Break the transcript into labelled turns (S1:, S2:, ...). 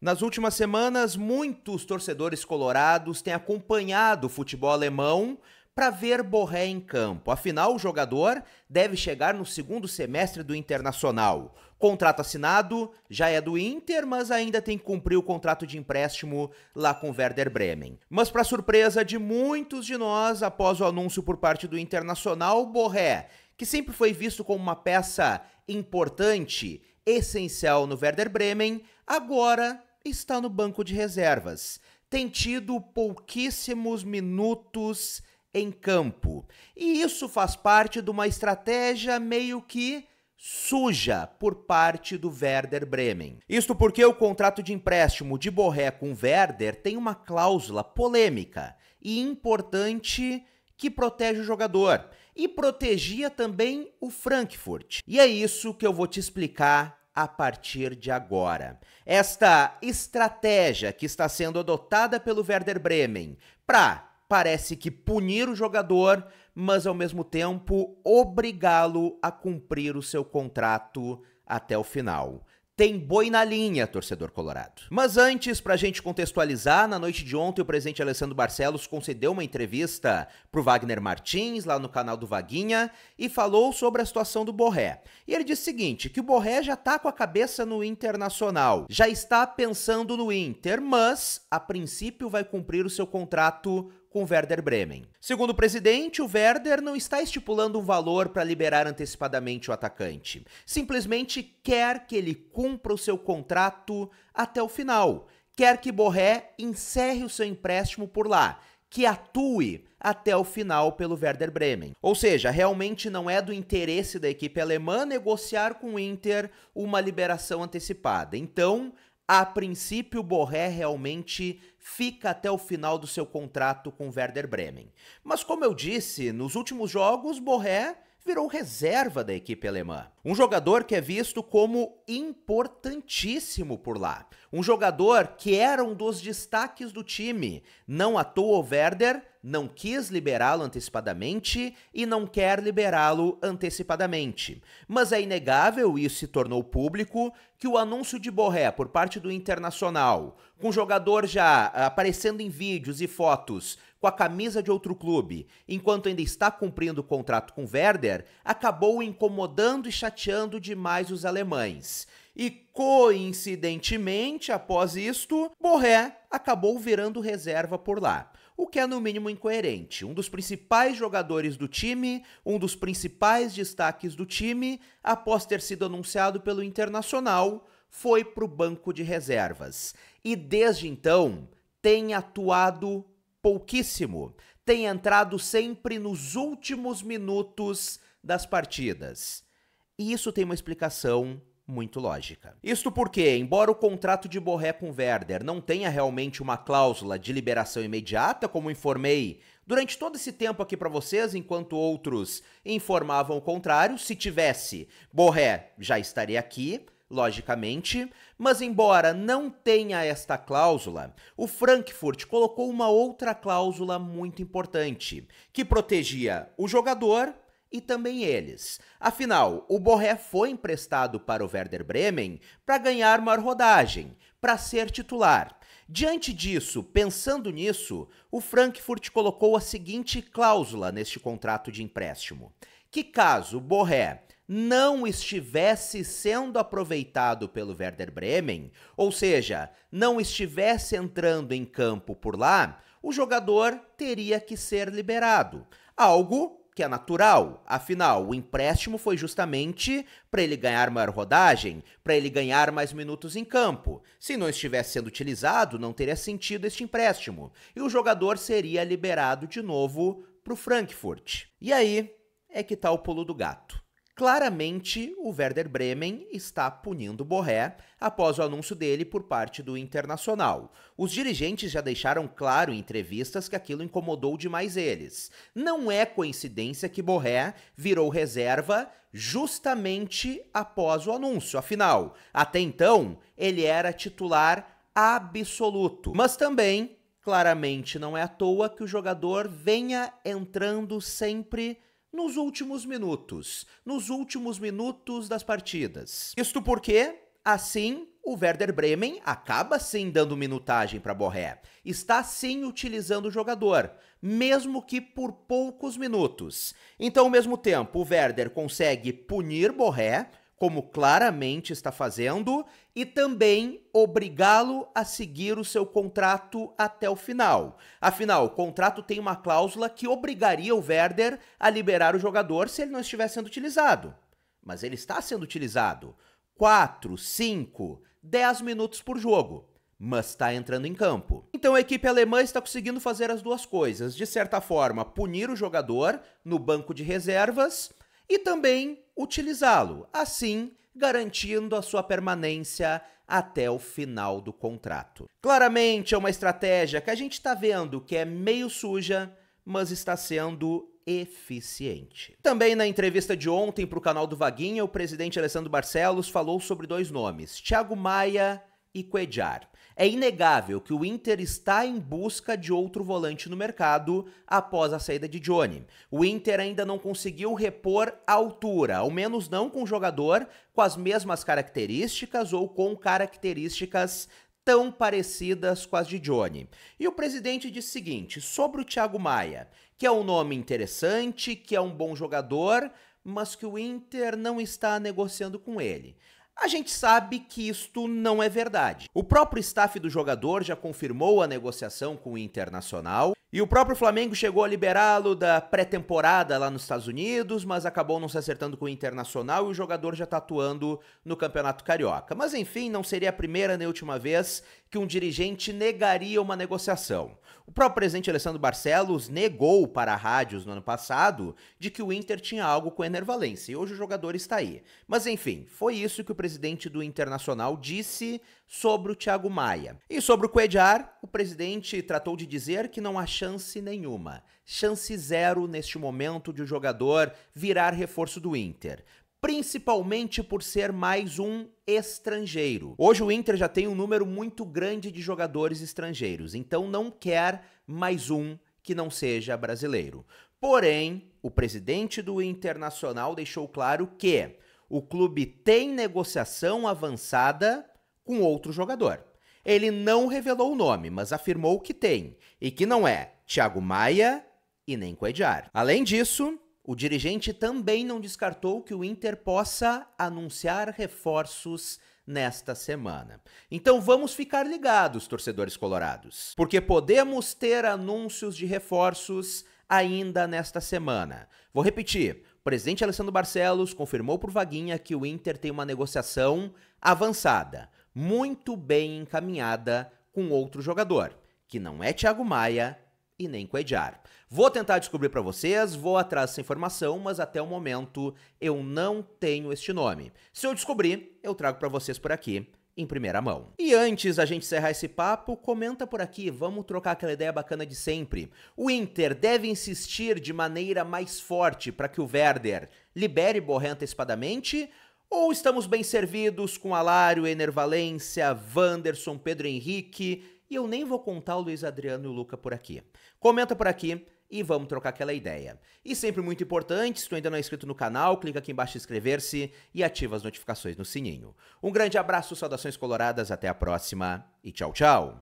S1: Nas últimas semanas, muitos torcedores colorados têm acompanhado o futebol alemão para ver Borré em campo. Afinal, o jogador deve chegar no segundo semestre do Internacional. Contrato assinado, já é do Inter, mas ainda tem que cumprir o contrato de empréstimo lá com Werder Bremen. Mas para surpresa de muitos de nós, após o anúncio por parte do Internacional, Borré, que sempre foi visto como uma peça importante, essencial no Werder Bremen, agora está no banco de reservas. Tem tido pouquíssimos minutos em campo. E isso faz parte de uma estratégia meio que suja por parte do Werder Bremen. Isto porque o contrato de empréstimo de Borré com Werder tem uma cláusula polêmica e importante que protege o jogador e protegia também o Frankfurt. E é isso que eu vou te explicar a partir de agora. Esta estratégia que está sendo adotada pelo Werder Bremen para parece que punir o jogador, mas ao mesmo tempo obrigá-lo a cumprir o seu contrato até o final. Tem boi na linha, torcedor colorado. Mas antes, pra gente contextualizar, na noite de ontem o presidente Alessandro Barcelos concedeu uma entrevista pro Wagner Martins, lá no canal do Vaguinha, e falou sobre a situação do Borré. E ele disse o seguinte, que o Borré já tá com a cabeça no Internacional, já está pensando no Inter, mas, a princípio, vai cumprir o seu contrato com Werder Bremen. Segundo o presidente, o Werder não está estipulando um valor para liberar antecipadamente o atacante. Simplesmente quer que ele cumpra o seu contrato até o final. Quer que Borré encerre o seu empréstimo por lá, que atue até o final pelo Werder Bremen. Ou seja, realmente não é do interesse da equipe alemã negociar com o Inter uma liberação antecipada. Então, a princípio, Borré realmente fica até o final do seu contrato com Werder Bremen. Mas como eu disse, nos últimos jogos, Borré virou reserva da equipe alemã. Um jogador que é visto como importantíssimo por lá. Um jogador que era um dos destaques do time. Não à toa o Werder não quis liberá-lo antecipadamente e não quer liberá-lo antecipadamente. Mas é inegável, e isso se tornou público, que o anúncio de Borré por parte do Internacional, com o jogador já aparecendo em vídeos e fotos com a camisa de outro clube, enquanto ainda está cumprindo o contrato com Werder, acabou incomodando e chateando demais os alemães. E coincidentemente, após isto, Borré acabou virando reserva por lá o que é no mínimo incoerente. Um dos principais jogadores do time, um dos principais destaques do time, após ter sido anunciado pelo Internacional, foi para o banco de reservas. E desde então tem atuado pouquíssimo, tem entrado sempre nos últimos minutos das partidas. E isso tem uma explicação muito lógica. Isto porque, embora o contrato de Borré com Werder não tenha realmente uma cláusula de liberação imediata, como informei durante todo esse tempo aqui para vocês, enquanto outros informavam o contrário, se tivesse, Borré já estaria aqui, logicamente, mas embora não tenha esta cláusula, o Frankfurt colocou uma outra cláusula muito importante, que protegia o jogador e também eles. Afinal, o Borré foi emprestado para o Werder Bremen para ganhar maior rodagem, para ser titular. Diante disso, pensando nisso, o Frankfurt colocou a seguinte cláusula neste contrato de empréstimo: que caso Borré não estivesse sendo aproveitado pelo Werder Bremen, ou seja, não estivesse entrando em campo por lá, o jogador teria que ser liberado. Algo que é natural. Afinal, o empréstimo foi justamente para ele ganhar maior rodagem, para ele ganhar mais minutos em campo. Se não estivesse sendo utilizado, não teria sentido este empréstimo e o jogador seria liberado de novo para o Frankfurt. E aí é que está o pulo do gato. Claramente, o Werder Bremen está punindo Borré após o anúncio dele por parte do Internacional. Os dirigentes já deixaram claro em entrevistas que aquilo incomodou demais eles. Não é coincidência que Borré virou reserva justamente após o anúncio. Afinal, até então, ele era titular absoluto. Mas também, claramente, não é à toa que o jogador venha entrando sempre nos últimos minutos, nos últimos minutos das partidas. Isto porque, assim, o Werder Bremen acaba sim dando minutagem para Borré. Está sim utilizando o jogador, mesmo que por poucos minutos. Então, ao mesmo tempo, o Werder consegue punir Borré, como claramente está fazendo, e também obrigá-lo a seguir o seu contrato até o final. Afinal, o contrato tem uma cláusula que obrigaria o Werder a liberar o jogador se ele não estiver sendo utilizado. Mas ele está sendo utilizado. 4, 5, 10 minutos por jogo, mas está entrando em campo. Então a equipe alemã está conseguindo fazer as duas coisas. De certa forma, punir o jogador no banco de reservas e também utilizá-lo, assim garantindo a sua permanência até o final do contrato. Claramente é uma estratégia que a gente está vendo que é meio suja, mas está sendo eficiente. Também na entrevista de ontem para o canal do Vaguinha, o presidente Alessandro Barcelos falou sobre dois nomes, Thiago Maia e Cuejar. É inegável que o Inter está em busca de outro volante no mercado após a saída de Johnny. O Inter ainda não conseguiu repor a altura, ao menos não com um jogador com as mesmas características ou com características tão parecidas com as de Johnny. E o presidente disse o seguinte sobre o Thiago Maia, que é um nome interessante, que é um bom jogador, mas que o Inter não está negociando com ele. A gente sabe que isto não é verdade. O próprio staff do jogador já confirmou a negociação com o Internacional e o próprio Flamengo chegou a liberá-lo da pré-temporada lá nos Estados Unidos, mas acabou não se acertando com o Internacional e o jogador já está atuando no Campeonato Carioca. Mas enfim, não seria a primeira nem a última vez que um dirigente negaria uma negociação. O próprio presidente Alessandro Barcelos negou para rádios no ano passado de que o Inter tinha algo com o Ener Valencia, e hoje o jogador está aí. Mas enfim, foi isso que o presidente do Internacional disse sobre o Thiago Maia. E sobre o Cuejar, o presidente tratou de dizer que não há chance nenhuma, chance zero neste momento de o jogador virar reforço do Inter principalmente por ser mais um estrangeiro. Hoje o Inter já tem um número muito grande de jogadores estrangeiros, então não quer mais um que não seja brasileiro. Porém, o presidente do Internacional deixou claro que o clube tem negociação avançada com outro jogador. Ele não revelou o nome, mas afirmou que tem, e que não é Thiago Maia e nem Coediar. Além disso, o dirigente também não descartou que o Inter possa anunciar reforços nesta semana. Então vamos ficar ligados, torcedores colorados, porque podemos ter anúncios de reforços ainda nesta semana. Vou repetir: o presidente Alessandro Barcelos confirmou por Vaguinha que o Inter tem uma negociação avançada, muito bem encaminhada com outro jogador, que não é Thiago Maia e nem Coediar. Vou tentar descobrir para vocês, vou atrás dessa informação, mas até o momento eu não tenho este nome. Se eu descobrir, eu trago para vocês por aqui em primeira mão. E antes da gente encerrar esse papo, comenta por aqui, vamos trocar aquela ideia bacana de sempre. O Inter deve insistir de maneira mais forte para que o Werder libere Borré antecipadamente? Ou estamos bem servidos com Alário, Enervalência, Wanderson, Pedro Henrique e eu nem vou contar o Luiz Adriano e o Luca por aqui. Comenta por aqui e vamos trocar aquela ideia. E sempre muito importante, se tu ainda não é inscrito no canal, clica aqui embaixo em inscrever-se e ativa as notificações no sininho. Um grande abraço, saudações coloradas, até a próxima e tchau, tchau!